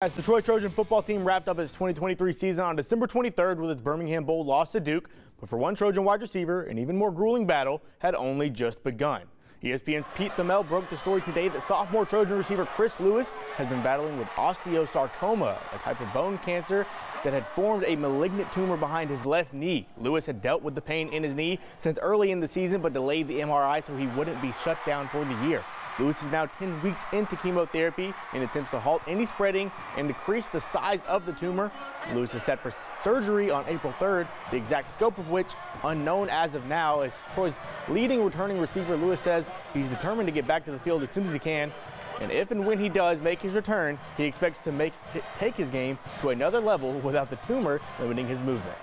As the Troy Trojan football team wrapped up its 2023 season on December 23rd with its Birmingham Bowl loss to Duke, but for one Trojan wide receiver, an even more grueling battle had only just begun. ESPN's Pete Thamel broke the story today that sophomore Trojan receiver Chris Lewis has been battling with osteosarcoma, a type of bone cancer that had formed a malignant tumor behind his left knee. Lewis had dealt with the pain in his knee since early in the season, but delayed the MRI so he wouldn't be shut down for the year. Lewis is now 10 weeks into chemotherapy in attempts to halt any spreading and decrease the size of the tumor. Lewis is set for surgery on April 3rd, the exact scope of which unknown as of now. As Troy's leading returning receiver, Lewis says he's determined to get back to the field as soon as he can. And if and when he does make his return, he expects to make take his game to another level without the tumor limiting his movement.